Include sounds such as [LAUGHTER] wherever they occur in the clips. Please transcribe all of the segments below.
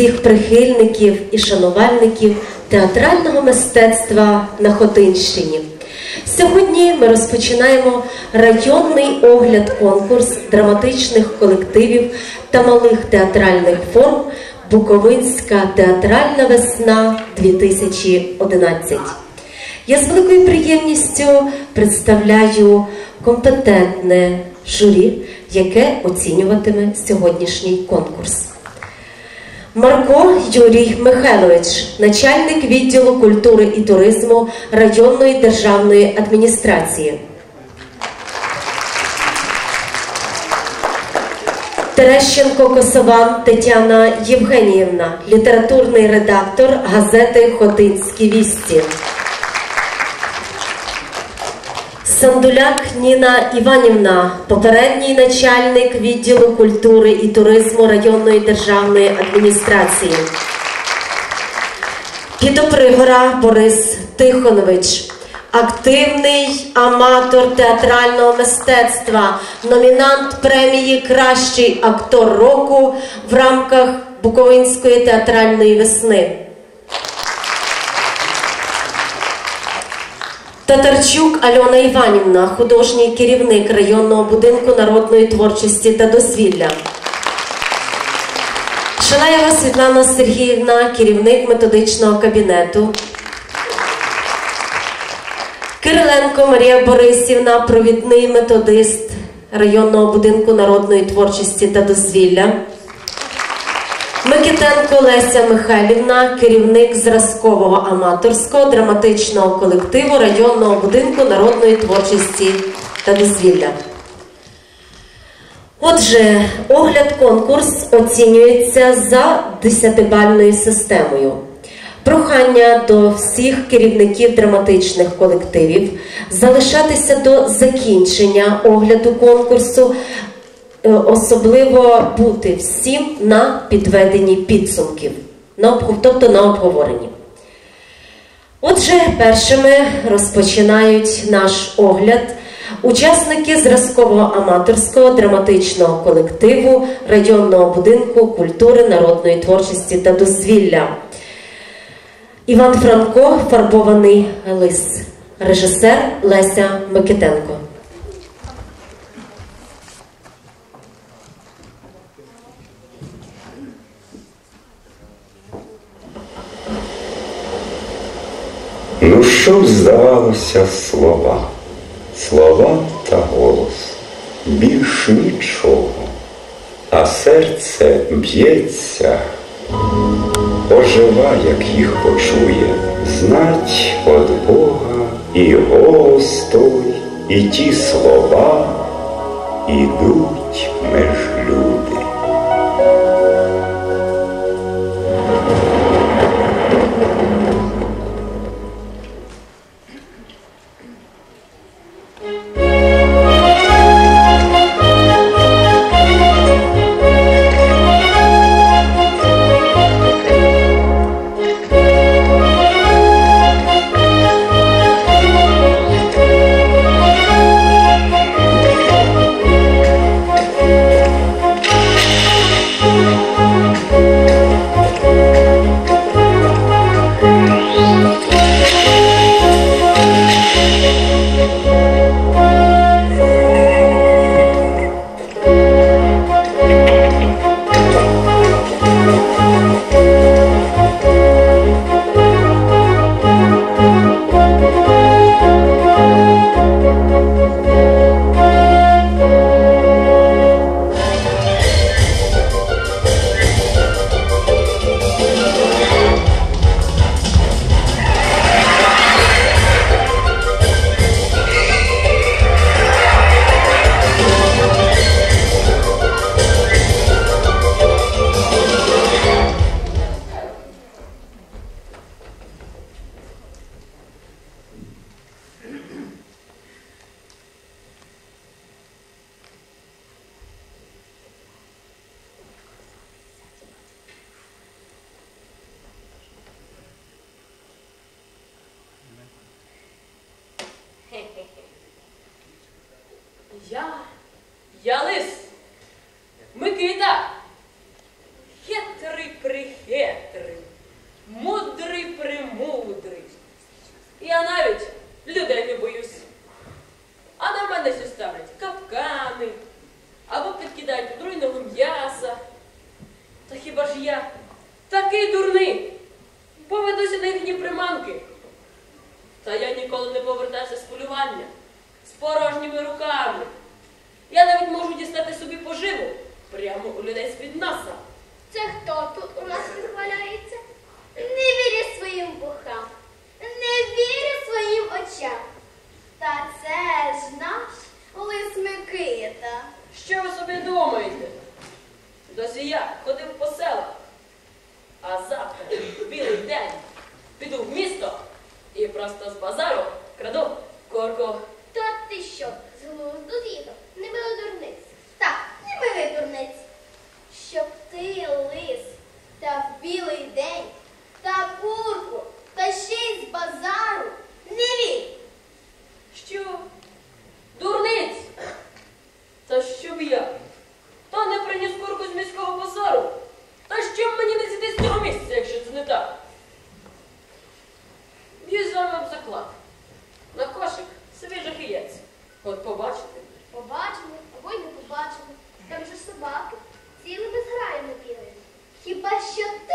всіх прихильників і шанувальників театрального мистецтва на Хотинщині. Сьогодні ми розпочинаємо районний огляд конкурс драматичних колективів та малих театральних форм Буковинська театральна весна 2011. Я з великою приємністю представляю компетентне журі, яке оцінюватиме сьогоднішній конкурс. Марко Юрій Михайлович, начальник відділу культури і туризму районної державної адміністрації. Терещенко Косован Тетяна Євгеніївна, літературний редактор газети Хотинські вісті. Сандуляк Ніна Іванівна, попередній начальник відділу культури і туризму районної державної адміністрації. Підопригора Борис Тихонович, активний аматор театрального мистецтва, номінант премії Кращий актор року в рамках Буковинської театральної весни. Татарчук Альона Іванівна, художній керівник районного будинку народної творчості та дозвілля. Шалаєва Світлана Сергіївна, керівник методичного кабінету. Кириленко Марія Борисівна, провідний методист районного будинку народної творчості та дозвілля. Микитенко Леся Михайлівна, керівник зразкового аматорського драматичного колективу районного будинку народної творчості та дозвілля. Отже, огляд конкурс оцінюється за десятибальною системою. Прохання до всіх керівників драматичних колективів залишатися до закінчення огляду конкурсу, особливо бути всім на підведенні підсумків, тобто на обговоренні. Отже, першими розпочинають наш огляд учасники зразкового аматорського драматичного колективу районного будинку культури, народної творчості та дозвілля. Іван Франко, фарбований лис, режисер Леся Микитенко. Ну що ж здавалося слова, слова та голос, більш нічого, а серце б'ється, ожива, як їх почує, знать от Бога і голос той, і ті слова ідуть меж їхні приманки. Та я ніколи не повертався з полювання з порожніми руками. Я навіть можу дістати собі поживу прямо у людей з-під носа. Це хто тут у нас вихваляється? Не вірю своїм вухам, не вірю своїм очам. Та це ж наш лис Микита. Що ви собі думаєте? Досі я ходив по селах, а завтра, в білий день, піду в місто і просто з базару краду корку. То ти що, з глузду з'їхав? Не мило дурниць. Так, не милий дурниць. Щоб ти лис та в білий день, та курку, та ще й з базару не вір. Що? Дурниць? Та щоб я? Та не приніс курку з міського базару. Та що б мені не зійти з цього місця, якщо це не так? Б'ю з вами об заклад. На кошик свіжих яєць. От побачите. Побачимо або й не побачимо. Там же собаки цілими зграями бігають. Хіба що ти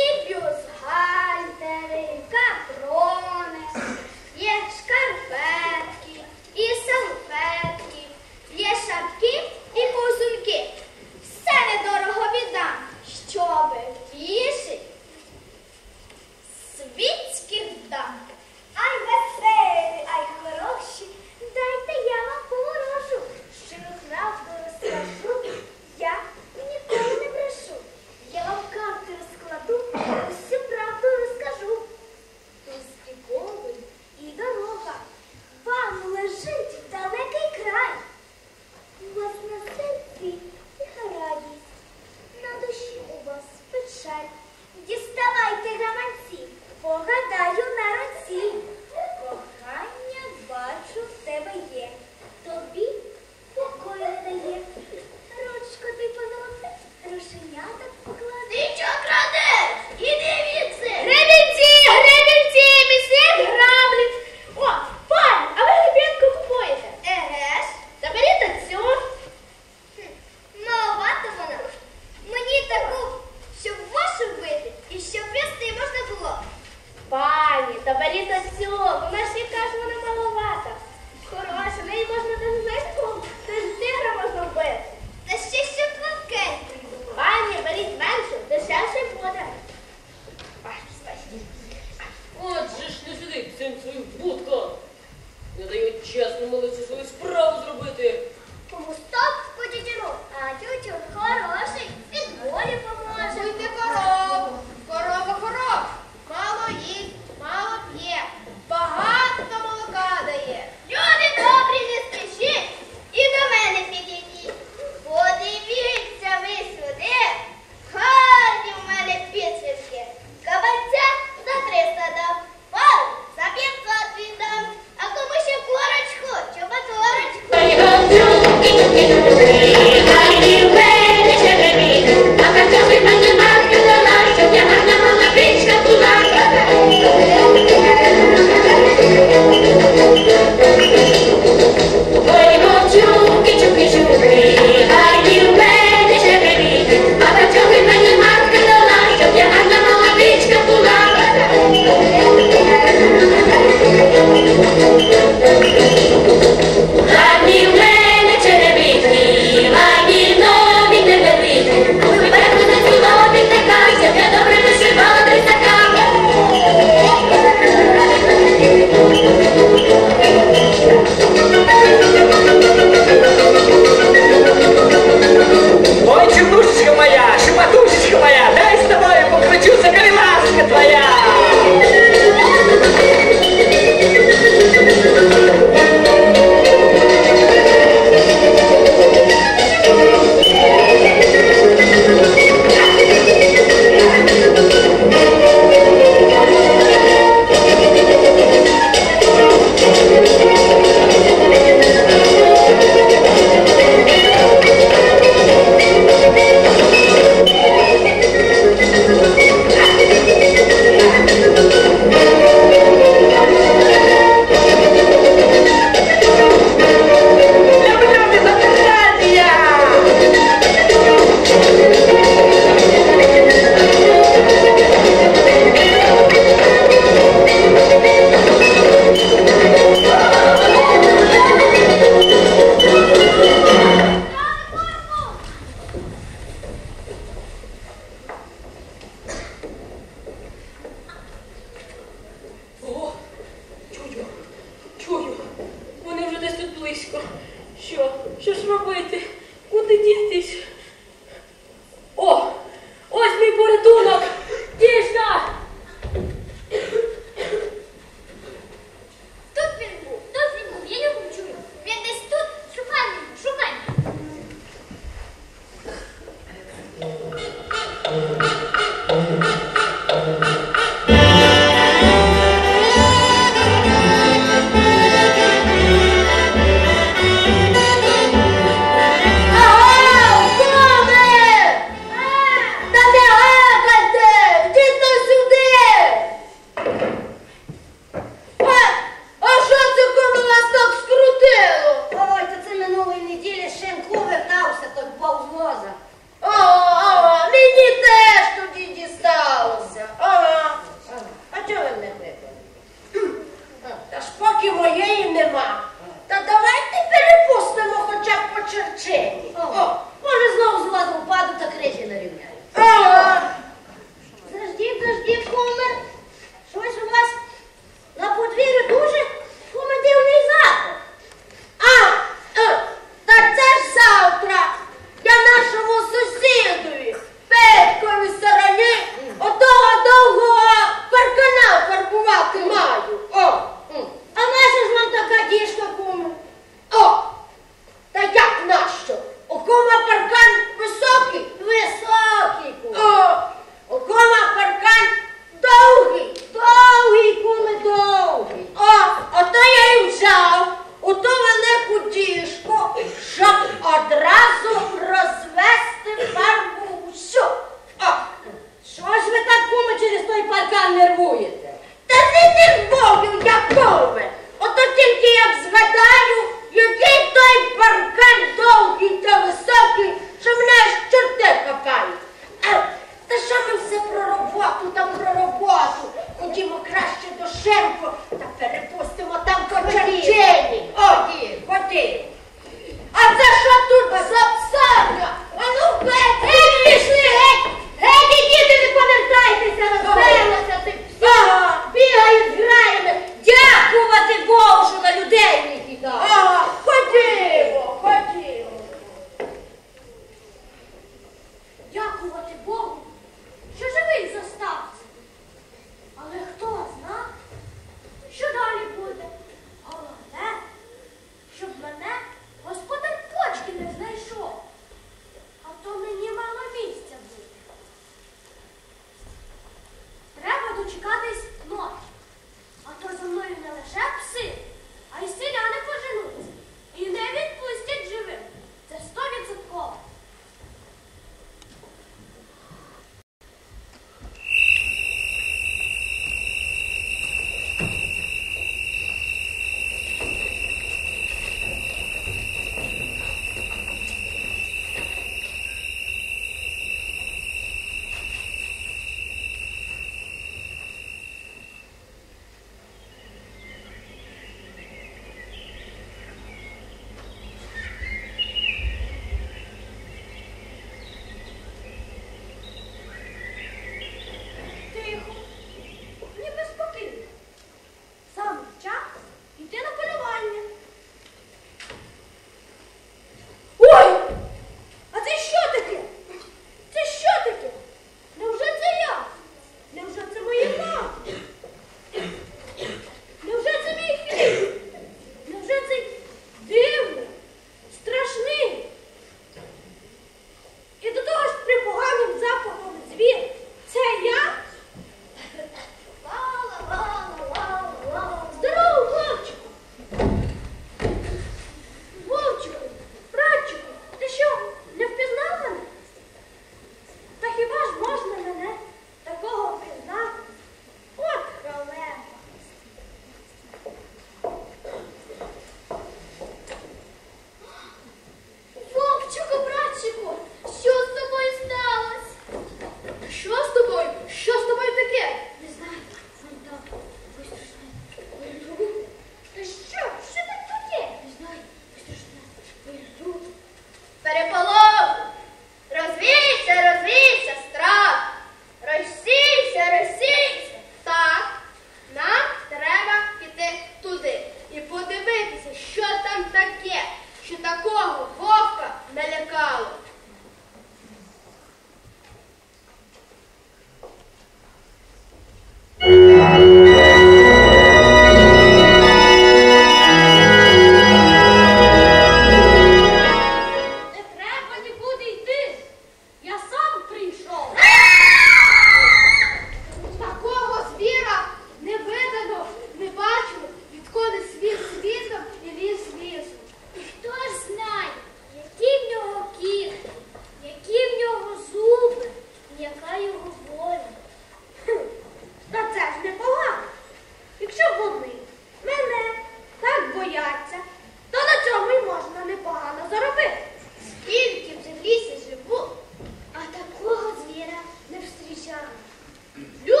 如果 [COUGHS]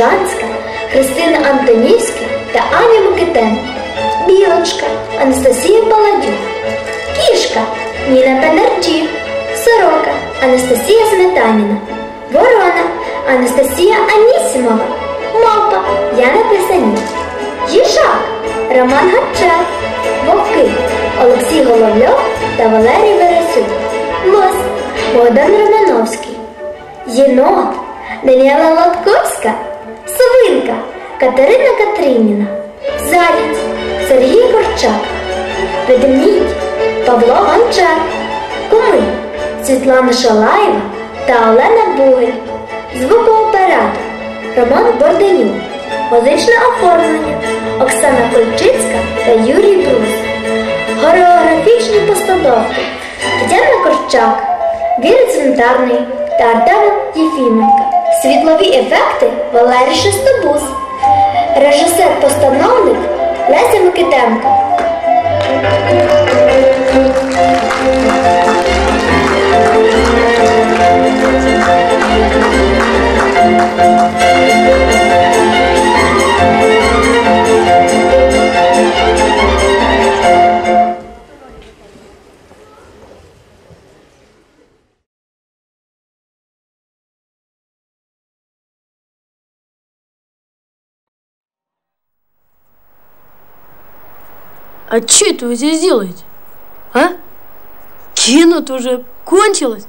Олена Лужанська, Христина Антонівська та Аня Микитенко, Білочка, Анастасія Паладюк, Кішка, Ніна Пенерчі, Сорока, Анастасія Сметаніна, Ворона, Анастасія Анісімова, Мавпа, Яна Писанюк, Їжак, Роман Гончар, Вовки, Олексій Головльов та Валерій Вересюк, Лось, Богдан Романовський, Єнот, Даніела Лотковська, Катерина Катрініна, Заєць, Сергій Корчак, Ведмідь, Павло Гончар, Куми, Світлана Шалаєва та Олена Бугель, звукооператор Роман Борденюк, музичне оформлення Оксана Кольчицька та Юрій Брус, хореографічні постановки Тетяна Корчак, Віра Цвинтарний та Артем Єфіменко, світлові ефекти Валерій Шестобус, режисер-постановник Леся Микитенко. А что это вы здесь делаете? А? Кино-то уже кончилось.